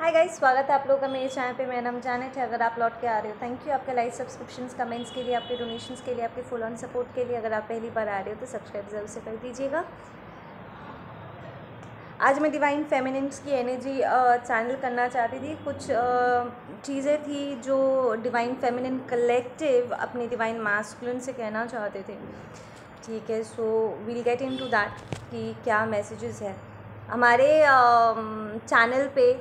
Hi guys स्वागत है आप लोगों का मेरे चैनल पे। मेरा नाम जानेट है, अगर आप लौट के आ रहे हो। थैंक यू आपके लाइक सब्सक्रिप्शंस कमेंट्स के लिए, आपके डोनेशंस के लिए, आपके फुल ऑन सपोर्ट के लिए, अगर आप पहली बार आ रहे हो तो सब्सक्राइब ज़रूर से कर दीजिएगा। आज मैं डिवाइन फेमिनिन्स की एनर्जी चैनल करना चाहती थी। कुछ चीज़ें थी जो डिवाइन फेमिनिन कलेक्टिव अपनी डिवाइन मास्कुलिन से कहना चाहते थे। ठीक है so we'll get into that कि क्या मैसेजेस है। हमारे चैनल पे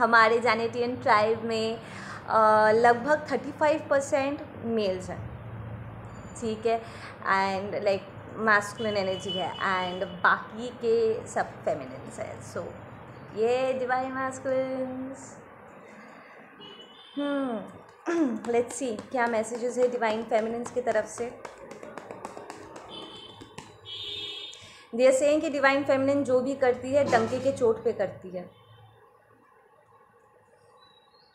हमारे जैनेटियन ट्राइब में लगभग थर्टी फाइव परसेंट मेल्स हैं। ठीक है? एंड लाइक मैस्कुलिन एनर्जी है। एंड बाकी के सब फेमिनिन्स है। सो ये डिवाइन मास्कुलिन्स लेट्स सी क्या मैसेजेस है डिवाइन फेमिनिन्स की तरफ़ से? दे सेइंग कि डिवाइन फेमिनिन जो भी करती है, डंके के चोट पे करती है।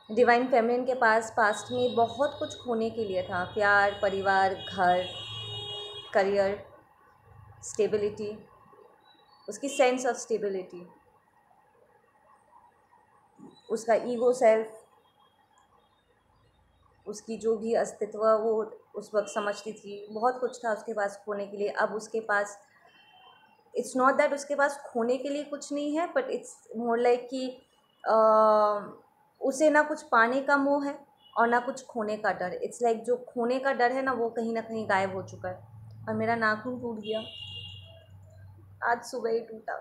डिवाइन फेमिनिन के पास पास्ट में बहुत कुछ खोने के लिए था। प्यार, परिवार, घर करियर स्टेबिलिटी उसकी सेंस ऑफ़ स्टेबिलिटी उसका ईगो सेल्फ उसकी जो भी अस्तित्व वो उस वक्त समझती थी। बहुत कुछ था उसके पास खोने के लिए। अब उसके पास इट्स नॉट दैट उसके पास खोने के लिए कुछ नहीं है बट इट्स मोर लाइक कि उसे ना कुछ पाने का मोह है और ना कुछ खोने का डर। इट्स लाइक जो खोने का डर है ना, वो कहीं ना कहीं गायब हो चुका है। और मेरा नाखून टूट गया। आज सुबह ही टूटा।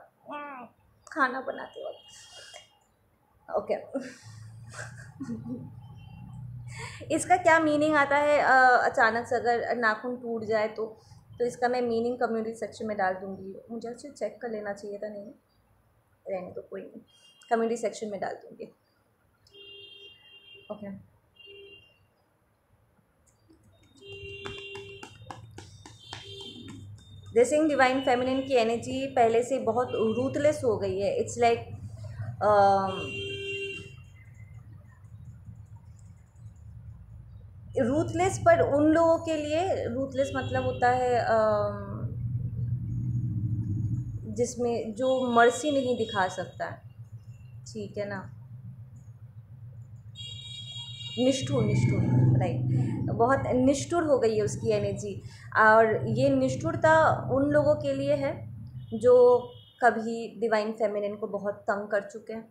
खाना बनाते वक्त। ओके इसका क्या मीनिंग आता है? अचानक से अगर नाखून टूट जाए तो तो इसका मैं मीनिंग कम्युनिटी सेक्शन में डाल दूँगी। मुझे अच्छे चेक कर लेना चाहिए था, नहीं? रहने तो कोई नहीं। कम्युनिटी सेक्शन में डाल दूँगी। जैसे इन डिवाइन फेमिनिन की एनर्जी पहले से बहुत रूथलेस हो गई है. इट्स लाइक रूथलेस पर उन लोगों के लिए रूथलेस मतलब होता है uh, जिसमें जो मर्सी नहीं दिखा सकता. ठीक है ना? निष्ठुर निष्ठुर राइट बहुत निष्ठुर हो गई है उसकी एनर्जी और ये निष्ठुरता उन लोगों के लिए है जो कभी डिवाइन फेमिनिन को बहुत तंग कर चुके हैं.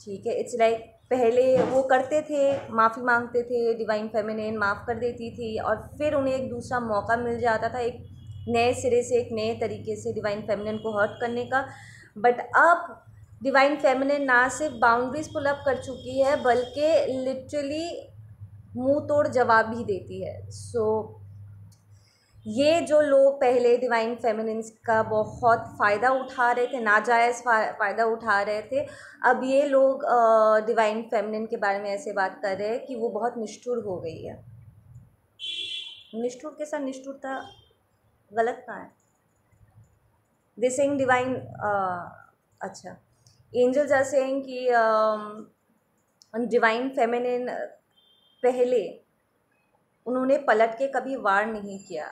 ठीक है इट्स लाइक पहले वो करते थे, माफ़ी मांगते थे डिवाइन फेमिनिन माफ़ कर देती थी और फिर उन्हें एक दूसरा मौका मिल जाता था, एक नए सिरे से, एक नए तरीके से डिवाइन फेमिनिन को हर्ट करने का. बट अब डिवाइन फेमिनिन ना सिर्फ़ बाउंड्रीज पुल अप कर चुकी है बल्कि लिटरली मुँह तोड़ जवाब भी देती है। सो so, ये जो लोग पहले डिवाइन फेमिनिन्स का बहुत फ़ायदा उठा रहे थे नाजायज़ फ़ायदा उठा रहे थे अब ये लोग डिवाइन फेमिनिन के बारे में ऐसे बात कर रहे हैं कि वो बहुत निष्ठुर हो गई है। निष्ठुर के साथ निष्ठुरता गलत कहाँ है? दिसिंग डिवाइन अच्छा। एंजल्स आर सेइंग कि डिवाइन फेमिनिन पहले उन्होंने पलट के कभी वार नहीं किया।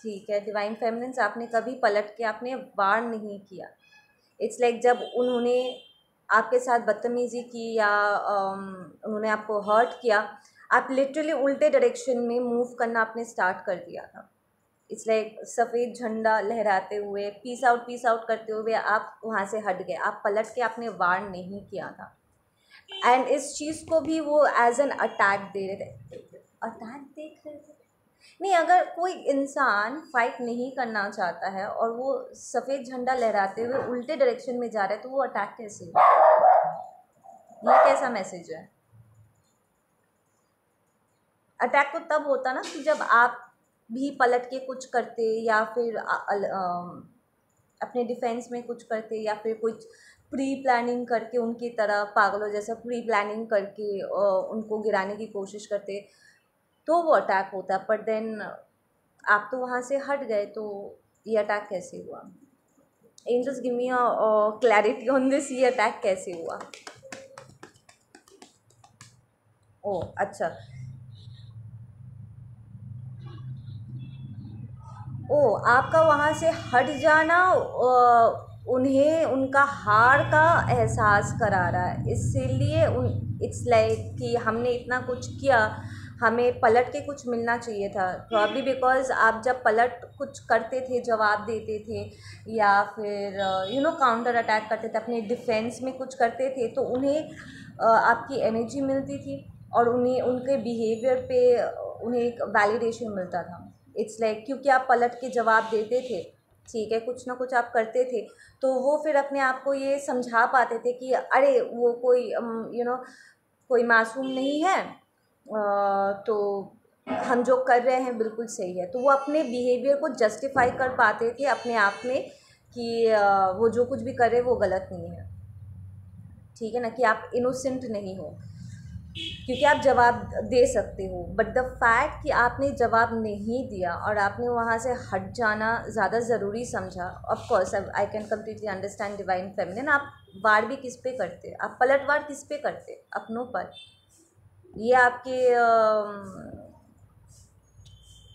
ठीक है डिवाइन फेमिनिन्स आपने कभी पलट के, आपने वार नहीं किया। इट्स लाइक like जब उन्होंने आपके साथ बदतमीज़ी की या उन्होंने आपको हर्ट किया, आप लिटरली उल्टे डायरेक्शन में मूव करना आपने स्टार्ट कर दिया था। इट्स लाइक सफ़ेद झंडा लहराते हुए पीस आउट पीस आउट करते हुए आप वहाँ से हट गए। आप पलट के आपने वार नहीं किया था। एंड इस चीज़ को भी वो एज एन अटैक दे रहे थे। अटैक देख रहे थे? नहीं, अगर कोई इंसान फाइट नहीं करना चाहता है और वो सफ़ेद झंडा लहराते हुए उल्टे डायरेक्शन में जा रहा है तो वो अटैक कैसे ये कैसा मैसेज है? अटैक तो तब होता ना कि जब आप भी पलट के कुछ करते या फिर अपने डिफेंस में कुछ करते या फिर कुछ प्री प्लानिंग करके उनकी तरह पागलों जैसा प्री प्लानिंग करके उनको गिराने की कोशिश करते तो वो अटैक होता। पर देन आप तो वहाँ से हट गए तो ये अटैक कैसे हुआ? Angels give me clarity on this ये अटैक कैसे हुआ? ओ अच्छा। ओ आपका वहाँ से हट जाना उन्हें उनका हार का एहसास करा रहा है। इसीलिए उन इट्स लाइक कि हमने इतना कुछ किया हमें पलट के कुछ मिलना चाहिए था। प्रॉब्ली बिकॉज़ आप जब पलट कुछ करते थे जवाब देते थे या फिर यू नो काउंटर अटैक करते थे अपने डिफेंस में कुछ करते थे तो उन्हें uh, आपकी एनर्जी मिलती थी और उन्हें उनके बिहेवियर पे उन्हें एक वैलिडेशन मिलता था। इट्स लाइक like, क्योंकि आप पलट के जवाब देते थे ठीक है कुछ ना कुछ आप करते थे तो वो फिर अपने आप को ये समझा पाते थे कि अरे वो कोई यू नो कोई मासूम नहीं है तो हम जो कर रहे हैं बिल्कुल सही है। तो वो अपने बिहेवियर को जस्टिफाई कर पाते थे अपने आप में कि वो जो कुछ भी कर रहे वो गलत नहीं है। ठीक है ना कि आप इनोसेंट नहीं हो। क्योंकि आप जवाब दे सकते हो बट द फैक्ट कि आपने जवाब नहीं दिया और आपने वहाँ से हट जाना ज़्यादा ज़रूरी समझा of course I can completely understand divine feminine आप वार भी किस पे करते? आप पलटवार किस पे करते? अपनों पर। ये आपके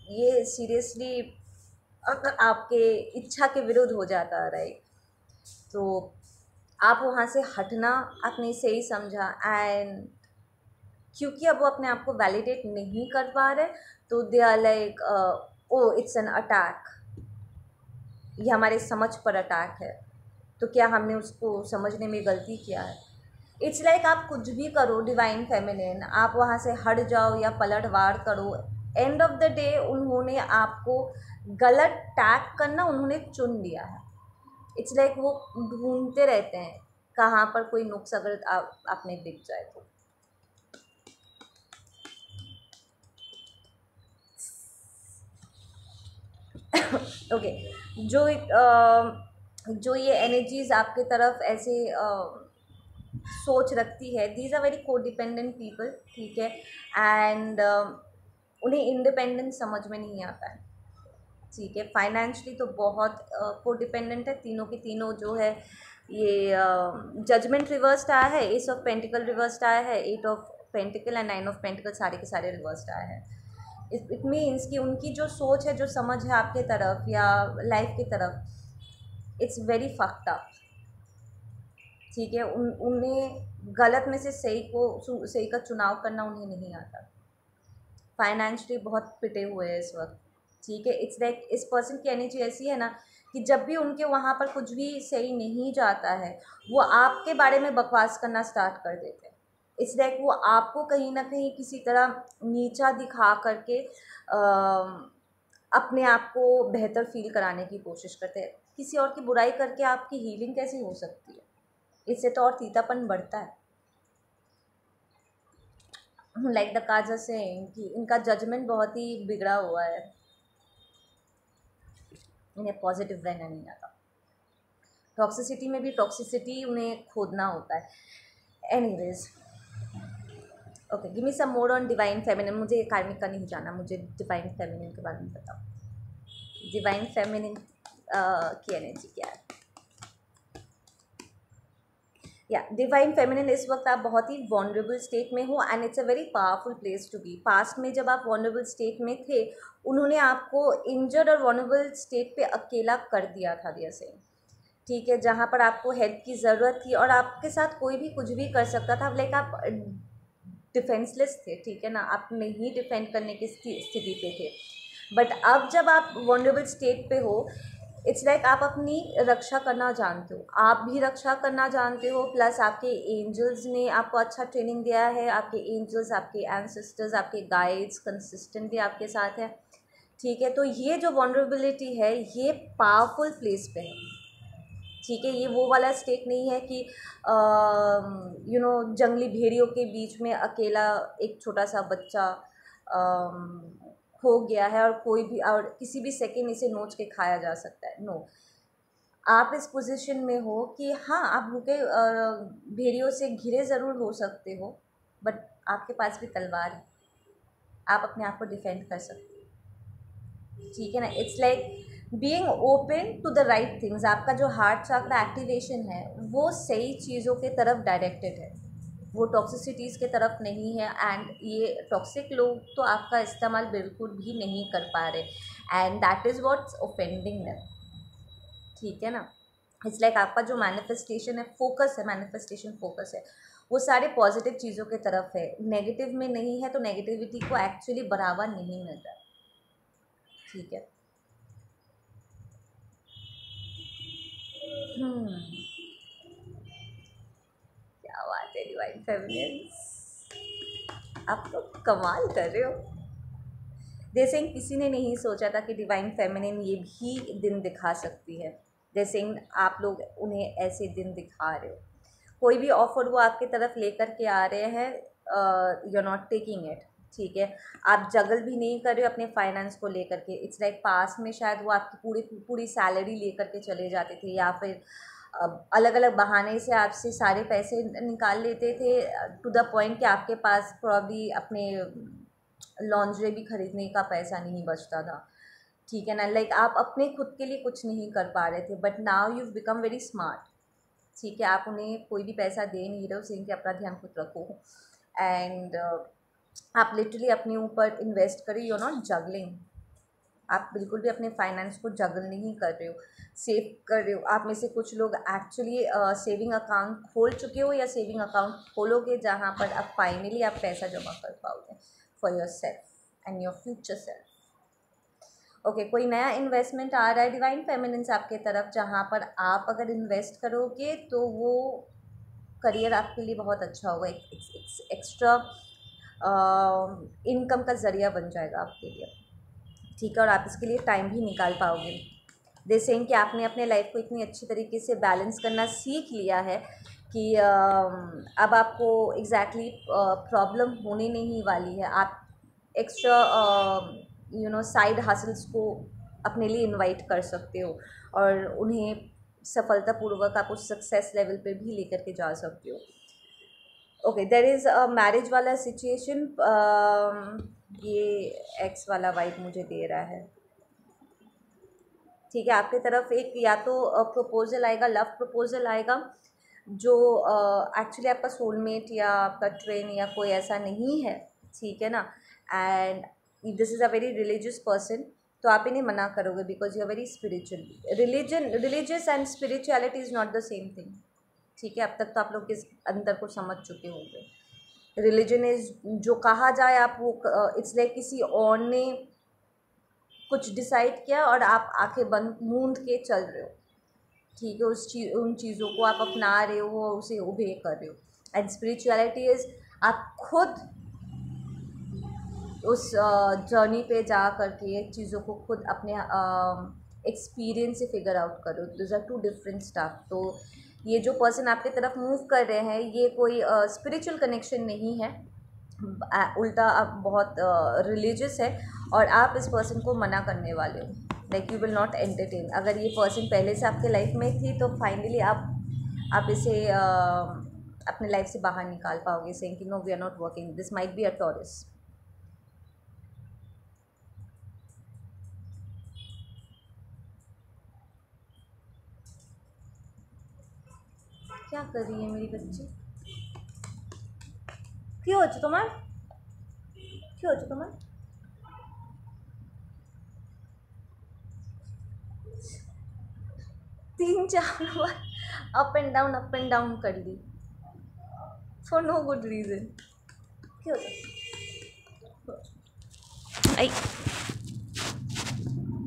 ये सीरियसली आपके इच्छा के विरुद्ध हो जाता राइट तो आप वहाँ से हटना आपने सही समझा एंड क्योंकि अब वो अपने आप को वैलिडेट नहीं कर पा रहे तो they are like oh it's an attack ये हमारे समझ पर अटैक है। तो क्या हमने उसको समझने में गलती किया है? इट्स लाइक like आप कुछ भी करो डिवाइन फेमिनिन आप वहाँ से हट जाओ या पलट वार करो एंड ऑफ़ द डे उन्होंने आपको गलत टैग करना उन्होंने चुन लिया है। इट्स लाइक like वो ढूंढते रहते हैं, कहाँ पर कोई नुक्स अगर आप, आपने दिख जाए तो। ओके जो जो ये एनर्जीज़ आपके तरफ़ ऐसे सोच रखती है these are very codependent people ठीक है? एंड उन्हें इंडिपेंडेंट समझ में नहीं आता है। ठीक है? फाइनेंशली तो बहुत को डिपेंडेंट है, तीनों के तीनों जो है, ये जजमेंट रिवर्स्ड आया है एस ऑफ़ पेंटिकल रिवर्स्ड आया है eight of pentacle and nine of pentacle सारे के सारे रिवर्स्ड आए हैं। इट मीन्स कि उनकी जो सोच है, जो समझ है आपके तरफ़ या लाइफ की तरफ़ इट्स वेरी अप ठीक है? उन उन्हें गलत में से सही को सही का चुनाव करना उन्हें नहीं आता। फाइनेंशली बहुत पिटे हुए हैं इस वक्त। ठीक है? इट्स लाइक इस पर्सन की एनर्जी ऐसी है ना कि जब भी उनके वहाँ पर कुछ भी सही नहीं जाता है, वो आपके बारे में बकवास करना स्टार्ट कर देते हैं। इट्स लाइक वो आपको कहीं ना कहीं किसी तरह नीचा दिखा करके अपने आप को बेहतर फील कराने की कोशिश करते हैं। किसी और की बुराई करके आपकी हीलिंग कैसी हो सकती है? इससे तो और तीतापन बढ़ता है। लाइक द काजा से कि इनका जजमेंट बहुत ही बिगड़ा हुआ है। इन्हें पॉजिटिव रहना नहीं आता। टॉक्सिसिटी में भी टॉक्सिसिटी उन्हें खोदना होता है। Anyways okay give me some more on divine feminine मुझे कार्मिक का नहीं जाना, मुझे डिवाइन फेमिनिन के बारे में बताओ। डिवाइन फेमिनिन की एनर्जी क्या है? या डिवाइन फेमिनिन इस वक्त आप बहुत ही वॉनरेबल स्टेट में हो and it's a very powerful place to be past में जब आप वॉनरेबल स्टेट में थे, उन्होंने आपको इंजर्ड और वॉनरेबल स्टेट पे अकेला कर दिया था जैसे ठीक है, जहाँ पर आपको हेल्प की ज़रूरत थी और आपके साथ कोई भी कुछ भी कर सकता था लाइक आप डिफेंसलेस थे, ठीक है ना? आप नहीं डिफेंड करने की स्थिति पे थे। बट अब जब आप वनरेबल स्टेट पे हो इट्स लाइक like आप अपनी रक्षा करना जानते हो। आप भी रक्षा करना जानते हो प्लस आपके एंजल्स ने आपको अच्छा ट्रेनिंग दिया है, आपके एंजल्स आपके एंसेस्टर्स आपके गाइड्स कंसिस्टेंटली आपके साथ है। ठीक है तो ये जो वनरेबिलिटी है, ये पावरफुल प्लेस पे है। ठीक है, ये वो वाला स्टेट नहीं है कि यू नो जंगली भेड़ियों के बीच में अकेला एक छोटा सा बच्चा खो गया है और कोई भी, और किसी भी सेकेंड इसे नोच के खाया जा सकता है। नो आप इस पोजीशन में हो कि हाँ आप भूखे भेड़ियों से घिरे ज़रूर हो सकते हो बट आपके पास भी तलवार है। आप अपने आप को डिफेंड कर सकते हो। ठीक है ना? It's like being open to the right things आपका जो हार्ट चाक्रा एक्टिवेशन है, वो सही चीज़ों के तरफ़ डायरेक्टेड है। वो टॉक्सिसिटीज़ के तरफ़ नहीं है एंड ये टॉक्सिक लोग तो आपका इस्तेमाल बिल्कुल भी नहीं कर पा रहे। And that is what's offending them ठीक है ना? इट्स लाइक like आपका जो मैनिफेस्टेशन है फोकस है मैनिफेस्टेशन फोकस है। वो सारे पॉजिटिव चीज़ों के तरफ़ है। नेगेटिव में नहीं है तो नेगेटिविटी को एक्चुअली बढ़ावा नहीं मिल रहा। ठीक है? क्या बात है डिवाइन फेमिनियंस आप तो कमाल कर रहे हो। जैसे किसी ने नहीं सोचा था कि डिवाइन फेमिनिन ये भी दिन दिखा सकती है, जैसे आप लोग उन्हें ऐसे दिन दिखा रहे हो। कोई भी ऑफ़र वो आपकी तरफ़ लेकर के आ रहे हैं you are not taking it ठीक है। आप जगल भी नहीं कर रहे हो अपने फाइनेंस को लेकर के। इट्स लाइक पास में शायद वो आपकी पूरी पूरी सैलरी लेकर के चले जाते थे या फिर अलग अलग बहाने से आपसे सारे पैसे निकाल लेते थे टू द पॉइंट कि आपके पास प्रॉब्ली अपने लॉन्जरे भी ख़रीदने का पैसा नहीं बचता था। ठीक है ना? लाइक आप अपने खुद के लिए कुछ नहीं कर पा रहे थे but now you become very smart ठीक है? आप उन्हें कोई भी पैसा दे नहीं रहे हो सिंह कि अपना ध्यान खुद रखो। एंड आप लिटरली अपने ऊपर इन्वेस्ट करें यू नॉट जगलिंग आप बिल्कुल भी अपने फाइनेंस को जगल नहीं कर रहे हो सेव कर रहे हो। आप में से कुछ लोग एक्चुअली सेविंग अकाउंट खोल चुके हो या सेविंग अकाउंट खोलोगे जहाँ पर आप फाइनली आप पैसा जमा कर पाओगे for your self and your future self okay कोई नया इन्वेस्टमेंट आ रहा है डिवाइन फेमिनेंस आपके तरफ़, जहाँ पर आप अगर इन्वेस्ट करोगे तो वो करियर आपके लिए बहुत अच्छा होगा। एक एक्स्ट्रा इनकम का ज़रिया बन जाएगा आपके लिए। ठीक है, और आप इसके लिए टाइम भी निकाल पाओगे। जैसे कि आपने अपने लाइफ को इतनी अच्छी तरीके से बैलेंस करना सीख लिया है कि अब आपको एग्जैक्टली exactly प्रॉब्लम होने नहीं वाली है। आप extra you know side hassles को अपने लिए इनवाइट कर सकते हो और उन्हें सफलतापूर्वक आप उस सक्सेस लेवल पे भी लेकर के जा सकते हो। Okay there is a marriage वाला सिचुएशन ये एक्स वाला वाइफ मुझे दे रहा है। ठीक है आपकी तरफ़ एक या तो प्रपोज़ल आएगा लव प्रपोज़ल आएगा जो एक्चुअली uh, आपका सोलमेट या आपका ट्रेन या कोई ऐसा नहीं है ठीक है ना? And this is a very religious person तो आप इन्हें मना करोगे because you are very spiritual religion religious and spirituality is not the same thing ठीक है, अब तक तो आप लोग इस अंदर को समझ चुके होंगे। रिलीजन इज़ जो कहा जाए आप वो इट्स लाइक किसी और ने कुछ डिसाइड किया और आप आँखें बंद, मूंद के चल रहे हो। ठीक है, उस चीज़ उन चीज़ों को आप अपना रहे हो उसे उभे कर रहे हो। एंड स्पिरिचुअलिटी इज़ आप खुद उस जर्नी पे जा कर के चीज़ों को खुद अपने एक्सपीरियंस से फिगर आउट करो। These are two different stuff तो ये जो पर्सन आपकी तरफ़ मूव कर रहे हैं ये कोई स्पिरिचुअल uh, कनेक्शन नहीं है। उल्टा आप बहुत रिलीजियस uh, है और आप इस पर्सन को मना करने वाले हो। Like you will not entertain अगर ये पर्सन पहले से आपके लाइफ में थी तो फाइनली आप आप इसे uh, अपने लाइफ से बाहर निकाल पाओगे सेइंग कि no we are not working this might be a tourist क्या कर रही है मेरी बच्ची क्यों हो तुम्हार क्यों हो तुम्हार तीन चार बार up and down up and down कर ली फॉर नो गुड रीजन क्यों आई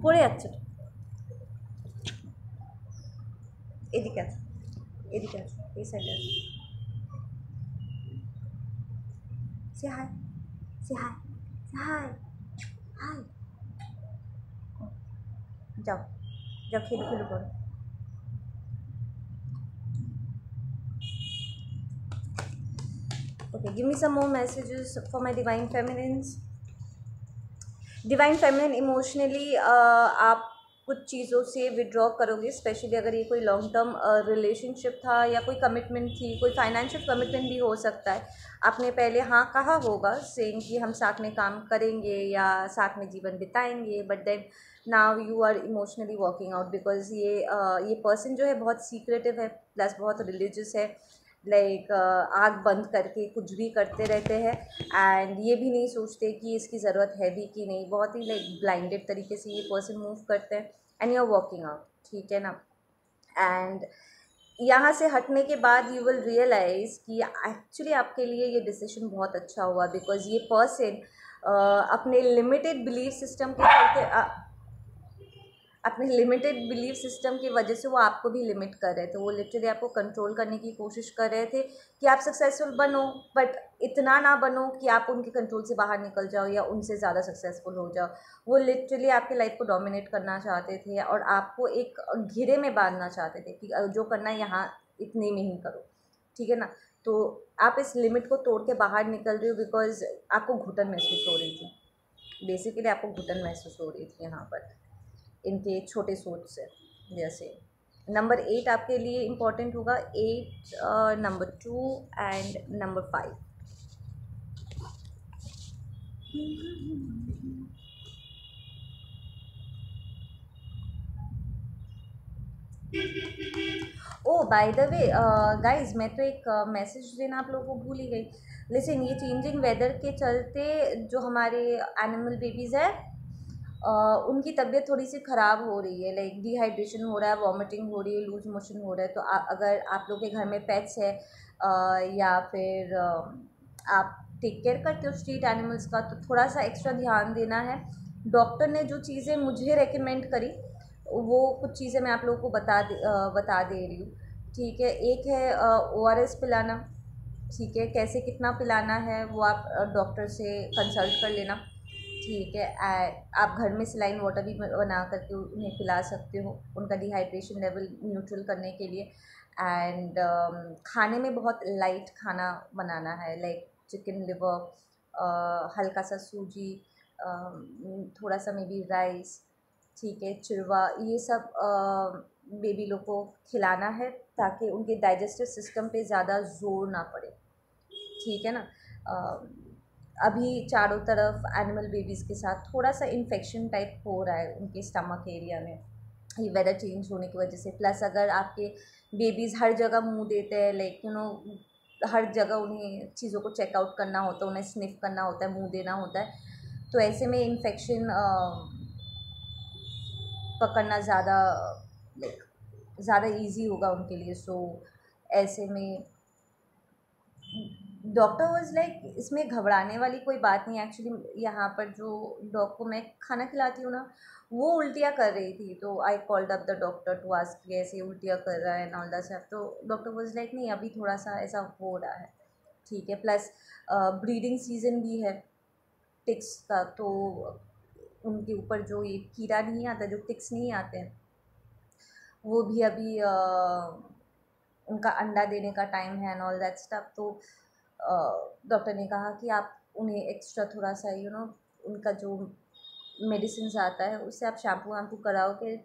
পড়ে যাচ্ছে এদিকে আছে এদিকে আছে এই সাইডে আছে say hi say hi say hi hi যাও যাও খেলে খেলে করো okay give me some more messages for my divine feminines divine feminine emotionally uh, आप कुछ चीज़ों से विड्रॉ करोगे स्पेशली अगर ये कोई लॉन्ग टर्म रिलेशनशिप था या कोई कमिटमेंट थी कोई फाइनेंशियल कमिटमेंट भी हो सकता है। आपने पहले हाँ कहा होगा सेम कि हम साथ में काम करेंगे या साथ में जीवन बिताएँगे but then now you are emotionally walking out because ये uh, ये पर्सन जो है बहुत सीक्रेटिव है प्लस बहुत रिलीजियस है। लाइक like, आग बंद करके कुछ भी करते रहते हैं। एंड ये भी नहीं सोचते कि इसकी ज़रूरत है भी कि नहीं। बहुत ही लाइक ब्लाइंडेड तरीके से ये पर्सन मूव करते हैं। And you are walking out ठीक है ना? एंड यहाँ से हटने के बाद यू विल रियलाइज़ कि एक्चुअली आपके लिए ये डिसीज़न बहुत अच्छा हुआ। बिकॉज़ ये पर्सन अपने लिमिटेड बिलीफ सिस्टम के चलते अपने लिमिटेड बिलीफ सिस्टम की वजह से वो आपको भी लिमिट कर रहे थे। वो लिटरली आपको कंट्रोल करने की कोशिश कर रहे थे कि आप सक्सेसफुल बनो बट इतना ना बनो कि आप उनके कंट्रोल से बाहर निकल जाओ या उनसे ज़्यादा सक्सेसफुल हो जाओ। वो लिटरली आपकी लाइफ को डोमिनेट करना चाहते थे और आपको एक घेरे में बांधना चाहते थे कि जो करना यहाँ इतने में ही करो। ठीक है ना? तो आप इस लिमिट को तोड़ के बाहर निकल रहे हो बिकॉज़ आपको घुटन महसूस हो रही थी। बेसिकली आपको घुटन महसूस हो रही थी यहाँ पर। इनके छोटे सोच से जैसे। नंबर एट आपके लिए इंपॉर्टेंट होगा at number two and number five oh by the way guys मैं तो एक मैसेज uh, देना आप लोगों को भूल ही गई। लेकिन ये चेंजिंग वेदर के चलते जो हमारे एनिमल बेबीज़ है उनकी तबीयत थोड़ी सी ख़राब हो रही है लाइक डिहाइड्रेशन हो रहा है वॉमिटिंग हो रही है लूज मोशन हो रहा है तो आ, अगर आप लोग के घर में पेट्स है या फिर आप टेक केयर करते हो स्ट्रीट एनिमल्स का तो थोड़ा सा एक्स्ट्रा ध्यान देना है। डॉक्टर ने जो चीज़ें मुझे रेकमेंड करी वो कुछ चीज़ें मैं आप लोगों को बता दे बता दे रही हूँ। ठीक है एक है ओ आर एस पिलाना ठीक है कैसे कितना पिलाना है वो आप डॉक्टर से कंसल्ट कर लेना। ठीक है आप घर में सिलाइन वाटर भी बना करके उन्हें पिला सकते हो उनका डिहाइड्रेशन लेवल न्यूट्रल करने के लिए। एंड um, खाने में बहुत लाइट खाना बनाना है लाइक चिकन लिवर हल्का सा सूजी uh, थोड़ा सा मे बी राइस ठीक है चिड़वा ये सब बेबी लोग को खिलाना है ताकि उनके डाइजेस्टिव सिस्टम पे ज़्यादा ज़ोर ना पड़े। ठीक है ना? अभी चारों तरफ़ एनिमल बेबीज़ के साथ थोड़ा सा इन्फेक्शन टाइप हो रहा है उनके स्टमक एरिया में। ये वेदर चेंज होने की वजह से। प्लस अगर आपके बेबीज़ हर जगह मुँह देते हैं लाइक यू नो हर जगह उन्हें चीज़ों को चेकआउट करना होता है, उन्हें स्निफ करना होता है, मुँह देना होता है तो ऐसे में इन्फेक्शन पकड़ना ज़्यादा लाइक ज़्यादा इजी होगा उनके लिए। सो ऐसे में डॉक्टर वॉज़ लाइक इसमें घबराने वाली कोई बात नहीं एक्चुअली यहाँ पर जो डॉग को मैं खाना खिलाती हूँ ना वो उल्टियाँ कर रही थी। तो I called up the doctor to ask ऐसे उल्टियाँ कर रहा है नॉल दैट तो डॉक्टर वॉज़ लाइक नहीं अभी थोड़ा सा ऐसा हो रहा है। ठीक है प्लस ब्रीडिंग सीज़न भी है टिक्स का तो उनके ऊपर जो ये कीड़ा नहीं आता जो टिक्स नहीं आते हैं वो भी अभी आ, उनका अंडा देने का टाइम है एंड ऑल दैट स्टफ़ तो डॉक्टर ने कहा कि आप उन्हें एक्स्ट्रा थोड़ा सा यू नो उनका जो मेडिसिन आता है, उससे आप शैम्पू वैम्पू कराओगे,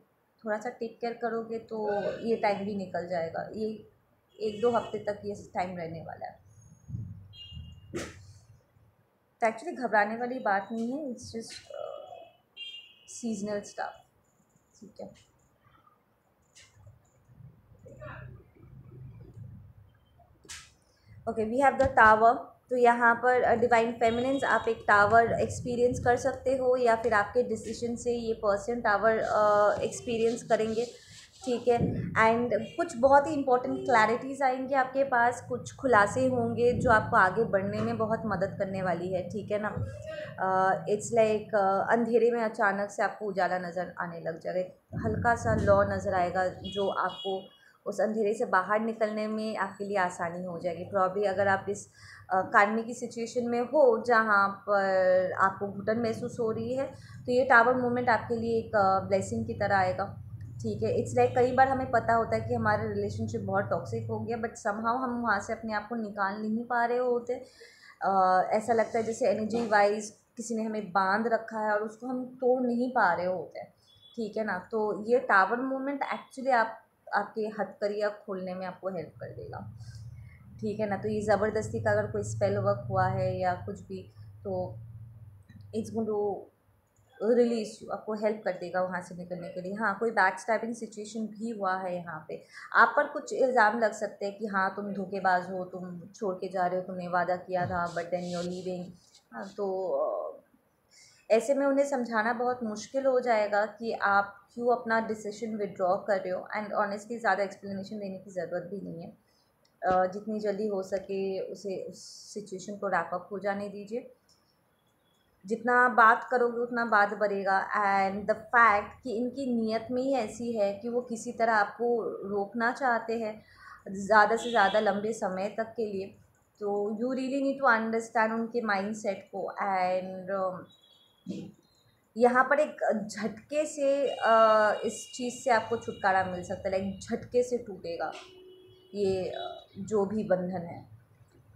थोड़ा सा टेक केयर करोगे तो ये टाइम भी निकल जाएगा। ये एक दो हफ़्ते तक ये टाइम रहने वाला है। तो एक्चुअली घबराने वाली बात नहीं है इट्स जस्ट सीजनल स्टाफ ठीक है। Okay we have the tower तो यहाँ पर डिवाइन फेमिनेंस आप एक टावर एक्सपीरियंस कर सकते हो या फिर आपके डिसीज़न से ये पर्सन टावर एक्सपीरियंस करेंगे। ठीक है? एंड कुछ बहुत ही इंपॉर्टेंट क्लैरिटीज़ आएँगी आपके पास। कुछ खुलासे होंगे जो आपको आगे बढ़ने में बहुत मदद करने वाली है। ठीक है ना? It's uh, like like, uh, अंधेरे में अचानक से आपको उजाला नज़र आने लग जाएगा हल्का सा लॉ नज़र आएगा जो आपको उस अंधेरे से बाहर निकलने में आपके लिए आसानी हो जाएगी। प्रॉब्ली अगर आप इस कानमे की सिचुएशन में हो, जहाँ पर आपको घुटन महसूस हो रही है तो ये टावर मूवमेंट आपके लिए एक ब्लेसिंग की तरह आएगा। ठीक है? इट्स लाइक कई बार हमें पता होता है कि हमारा रिलेशनशिप बहुत टॉक्सिक हो गया बट समहाउ हम वहाँ से अपने आप को निकाल नहीं पा रहे होते। ऐसा लगता है जैसे एनर्जी वाइज किसी ने हमें बाँध रखा है और उसको हम तोड़ नहीं पा रहे होते। ठीक है ना? तो ये टावर मूवमेंट एक्चुअली आप आपके हथकरिया खोलने में आपको हेल्प कर देगा। ठीक है ना? तो ये ज़बरदस्ती का अगर कोई स्पेल वर्क हुआ है या कुछ भी तो इट्स गुड रिलीज़ आपको हेल्प कर देगा वहाँ से निकलने के लिए। हाँ कोई बैक स्टैपिंग सिचुएशन भी हुआ है यहाँ पे। आप पर कुछ इल्ज़ाम लग सकते हैं कि हाँ तुम धोखेबाज हो, तुम छोड़ के जा रहे हो, तुमने वादा किया था बट देन यूर लीविंग तो ऐसे में उन्हें समझाना बहुत मुश्किल हो जाएगा कि आप क्यों अपना डिसीज़न विड्रॉ कर रहे हो एंड ऑनेस्टली ज़्यादा एक्सप्लेनेशन देने की ज़रूरत भी नहीं है। जितनी जल्दी हो सके उसे उस सिचुएशन को रैपअप हो जाने दीजिए। जितना बात करोगे उतना बात बढ़ेगा एंड द फैक्ट कि इनकी नीयत में ही ऐसी है कि वो किसी तरह आपको रोकना चाहते हैं ज़्यादा से ज़्यादा लंबे समय तक के लिए। तो you really need to understand उनके माइंड सेट को एंड यहाँ पर एक झटके से इस चीज़ से आपको छुटकारा मिल सकता है लाइक झटके से टूटेगा ये जो भी बंधन है।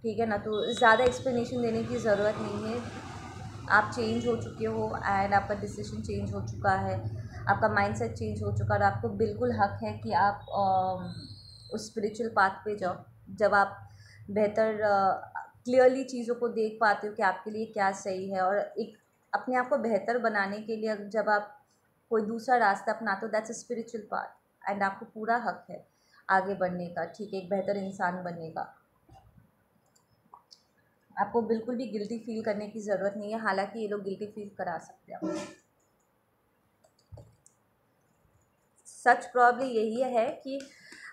ठीक है ना? तो ज़्यादा एक्सप्लेनेशन देने की ज़रूरत नहीं है। आप चेंज हो चुके हो एंड आपका डिसीज़न चेंज हो चुका है, आपका माइंडसेट चेंज हो चुका है और आपको बिल्कुल हक है कि आप उस स्पिरिचुअल पाथ पे जाओ। जब आप बेहतर क्लियरली चीज़ों को देख पाते हो कि आपके लिए क्या सही है और एक अपने आप को बेहतर बनाने के लिए जब आप कोई दूसरा रास्ता अपनाते हो दैट्स स्पिरिचुअल पाथ एंड आपको पूरा हक है आगे बढ़ने का, ठीक है, एक बेहतर इंसान बनने का। आपको बिल्कुल भी गिल्टी फील करने की ज़रूरत नहीं है, हालाँकि ये लोग गिल्टी फील करा सकते हैं सच प्रॉब्लम यही है कि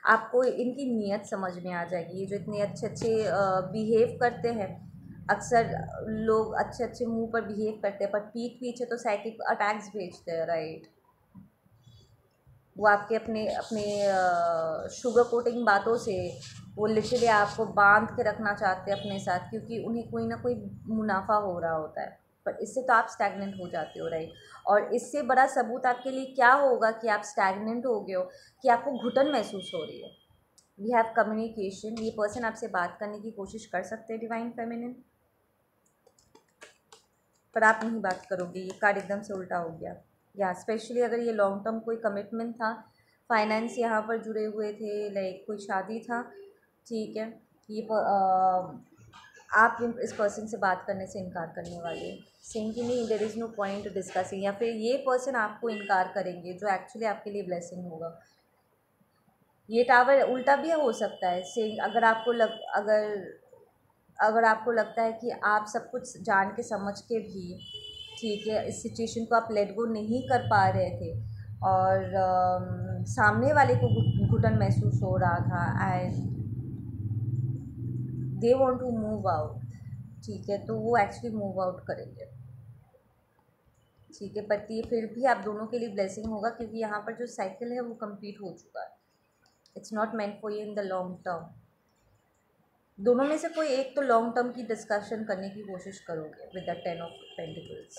आपको इनकी नीयत समझ में आ जाएगी। ये जो इतने अच्छे अच्छे बिहेव करते हैं अक्सर लोग अच्छे अच्छे मुँह पर बिहेव करते हैं, पर पीठ पीछे तो साइकिक अटैक्स भेजते हैं राइट वो आपके अपने अपने शुगर कोटिंग बातों से वो लिटरली आपको बाँध के रखना चाहते हैं अपने साथ, क्योंकि उन्हें कोई ना कोई मुनाफा हो रहा होता है। पर इससे तो आप स्टैगनेंट हो जाते हो राइट और इससे बड़ा सबूत आपके लिए क्या होगा कि आप स्टैगनेंट हो गए हो, कि आपको घुटन महसूस हो रही है। वी हैव कम्युनिकेशन ये पर्सन आपसे बात करने की कोशिश कर सकते हैं डिवाइन फेमिनिन पर आप नहीं बात करोगे, ये कार्ड एकदम से उल्टा हो गया। या स्पेशली अगर ये लॉन्ग टर्म कोई कमिटमेंट था फाइनेंस यहाँ पर जुड़े हुए थे लाइक कोई शादी था, ठीक है, ये आप इस पर्सन से बात करने से इनकार करने वाले। सेम कि नहीं there is no point discussing या फिर ये पर्सन आपको इनकार करेंगे, जो एक्चुअली आपके लिए ब्लेसिंग होगा। ये टावर उल्टा भी हो सकता है। सेम अगर आपको लग, अगर अगर आपको लगता है कि आप सब कुछ जान के समझ के भी ठीक है इस सिचुएशन को आप लेट गो नहीं कर पा रहे थे और आ, सामने वाले को घुटन महसूस हो रहा था and they want to move out ठीक है तो वो एक्चुअली मूव आउट करेंगे। ठीक है बट ये फिर भी आप दोनों के लिए ब्लेसिंग होगा क्योंकि यहाँ पर जो साइकिल है वो कंप्लीट हो चुका है। It's not meant for you in the long term दोनों में से कोई एक तो लॉन्ग टर्म की डिस्कशन करने की कोशिश करोगे with the ten of pentacles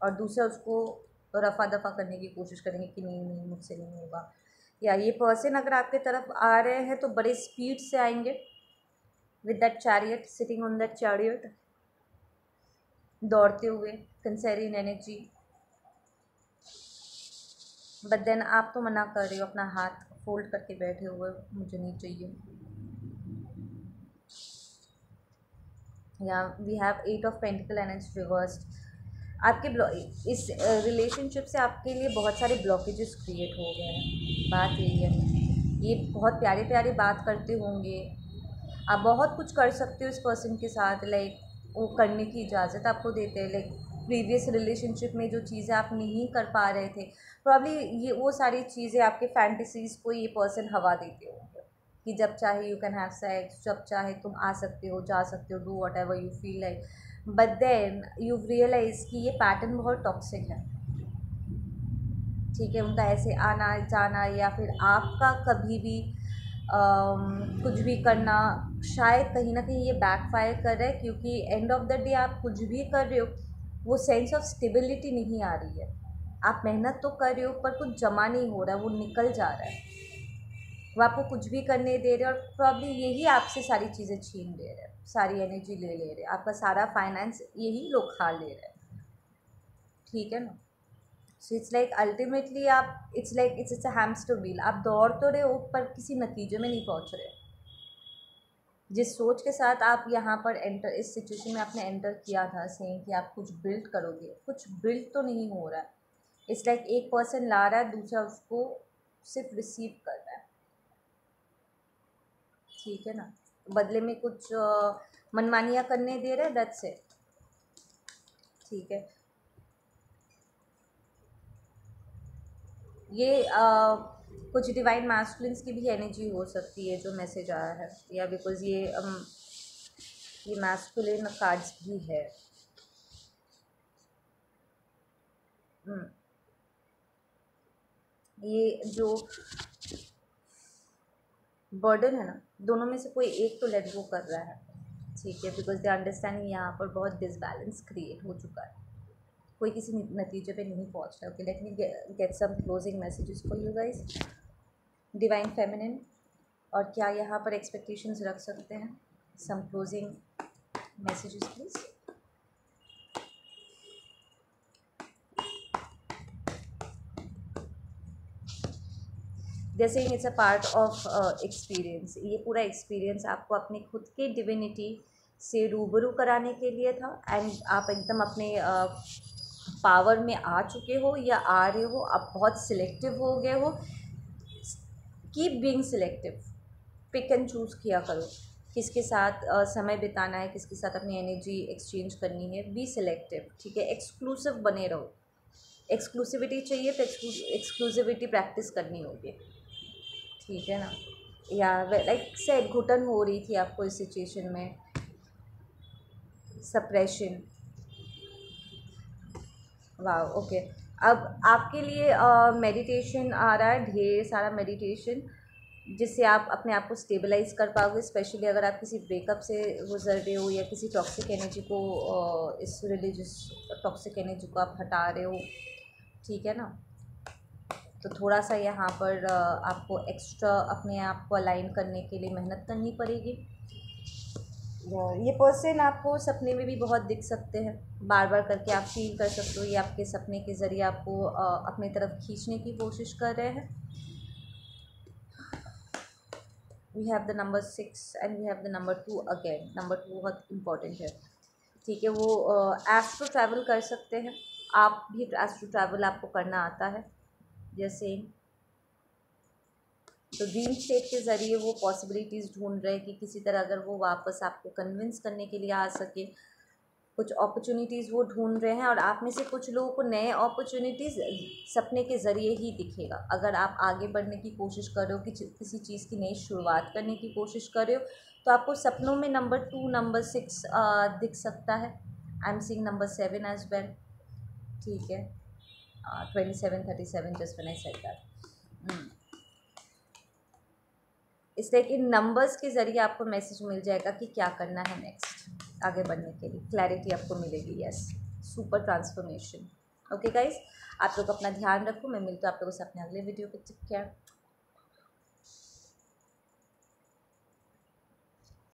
और दूसरा उसको रफा दफ़ा करने की कोशिश करेंगे कि नहीं नहीं, मुझसे नहीं होगा। या ये पर्सन अगर आपके तरफ़ आ रहे हैं तो बड़े स्पीड से आएँगे। With that chariot sitting on that chariot दौड़ते हुए कंसेरिन एनर्जी बट देन आप तो मना कर रहे हो, अपना हाथ फोल्ड करके बैठे हुए, मुझे नहीं चाहिए। या we have eight of pentacle and it's reversed आपके इस रिलेशनशिप से आपके लिए बहुत सारे ब्लॉकेजेस क्रिएट हो गए हैं। बात यही है। ये बहुत प्यारे प्यारे बात करते होंगे। आप बहुत कुछ कर सकते हो इस पर्सन के साथ लाइक वो करने की इजाज़त आपको देते हैं। लाइक प्रीवियस रिलेशनशिप में जो चीज़ें आप नहीं कर पा रहे थे प्रॉब्ली ये, वो सारी चीज़ें आपके फैंटेसीज़ को ये पर्सन हवा देते होंगे। कि जब चाहे यू कैन हैव सेक्स जब चाहे तुम आ सकते हो जा सकते हो do whatever you feel like but then you realise कि ये पैटर्न बहुत टॉक्सिक है। ठीक है उनका ऐसे आना जाना या फिर आपका कभी भी um, कुछ भी करना शायद कहीं ना कहीं ये बैकफायर कर रहा है क्योंकि एंड ऑफ़ द डे आप कुछ भी कर रहे हो वो सेंस ऑफ़ स्टेबिलिटी नहीं आ रही है। आप मेहनत तो कर रहे हो पर कुछ जमा नहीं हो रहा है वो निकल जा रहा है। वो आपको कुछ भी करने दे रहे और प्रॉब्ली यही आपसे सारी चीज़ें छीन ले रहे हैं, सारी एनर्जी ले ले रहे आपका सारा फाइनेंस यही लोग खा ले रहे ठीक है ना? सो इट्स लाइक अल्टीमेटली आप it's like it's it's a hamster wheel आप दौड़ तो रहे हो, पर किसी नतीजे में नहीं पहुँच रहे। जिस सोच के साथ आप यहाँ पर एंटर इस सिचुएशन में आपने एंटर किया था सेम कि आप कुछ बिल्ड करोगे, कुछ बिल्ड तो नहीं हो रहा। है इट्स लाइक एक पर्सन ला रहा है, दूसरा उसको सिर्फ़ रिसीव कर है ठीक है ना? बदले में कुछ मनमानियाँ करने दे रहे दैट से ठीक है? ये आ, कुछ डिवाइन मास्कुलिन्स की भी एनर्जी हो सकती है जो मैसेज आया है। या बिकॉज़ ये um, ये मास्कुलिन कार्ड्स भी है। हम्म। ये जो बर्डन है ना, दोनों में से कोई एक तो लेट गो कर रहा है। ठीक है बिकॉज़ द अंडरस्टैंडिंग यहाँ पर बहुत डिसबैलेंस क्रिएट हो चुका है। कोई किसी नतीजे पे नहीं पहुँच रहा। Okay let me get some closing messages for you guys divine feminine और क्या यहाँ पर एक्सपेक्टेशंस रख सकते हैं? सम क्लोजिंग मैसेजेस प्लीज़ जैसे it's a part of experience ये पूरा एक्सपीरियंस आपको अपने खुद के डिविनिटी से रूबरू कराने के लिए था एंड आप एकदम अपने पावर uh, में आ चुके हो या आ रहे हो आप बहुत सिलेक्टिव हो गए हो keep being selective pick and choose किया करो। किसके साथ uh, समय बिताना है किसके साथ अपनी एनर्जी एक्सचेंज करनी है बी सिलेक्टिव ठीक है? एक्सक्लूसिव बने रहो। एक्सक्लूसिविटी चाहिए तो एक्सक्लूसिविटी प्रैक्टिस करनी होगी। ठीक है ना। या लाइक से घुटन हो रही थी आपको इस सिचुएशन में। सप्रेशन वाह ओके अब आपके लिए मेडिटेशन आ रहा है, ढेर सारा मेडिटेशन जिससे आप अपने आप को स्टेबलाइज कर पाओगे स्पेशली अगर आप किसी ब्रेकअप से गुजर रहे हो या किसी टॉक्सिक एनर्जी को इस रिलीजियस टॉक्सिक एनर्जी को आप हटा रहे हो। ठीक है ना? तो थोड़ा सा यहाँ पर आपको एक्स्ट्रा अपने आप को अलाइन करने के लिए मेहनत करनी पड़ेगी। ये पर्सन आपको सपने में भी बहुत दिख सकते हैं। बार बार करके आप फील कर सकते हो, ये आपके सपने के ज़रिए आपको अपनी तरफ़ खींचने की कोशिश कर रहे हैं। We have the number six and we have the number two again number two बहुत इंपॉर्टेंट है। ठीक है, वो एस्ट्रो ट्रैवल कर सकते हैं। आप भी एस्ट्रो ट्रैवल आपको करना आता है। जैसे तो ड्रीम स्टेट के ज़रिए वो पॉसिबिलिटीज़ ढूंढ रहे हैं कि किसी तरह अगर वो वापस आपको कन्विंस करने के लिए आ सके, कुछ अपॉर्चुनिटीज़ वो ढूंढ रहे हैं और आप में से कुछ लोगों को नए अपॉर्चुनिटीज़ सपने के ज़रिए ही दिखेगा। अगर आप आगे बढ़ने की कोशिश कर रहे हो कि किसी चीज़ की नई शुरुआत करने की कोशिश कर रहे हो तो आपको सपनों में नंबर टू नंबर सिक्स दिख सकता है। I am seeing number seven as well ठीक है। Twenty seven thirty seven just one I set that इसलिए कि नंबर्स के ज़रिए आपको मैसेज मिल जाएगा कि क्या करना है नेक्स्ट आगे बढ़ने के लिए। क्लैरिटी आपको मिलेगी yes super transformation okay guys आप लोग अपना ध्यान रखो, मैं मिलता हूँ आप लोगों से अपने अगले वीडियो पे। Take care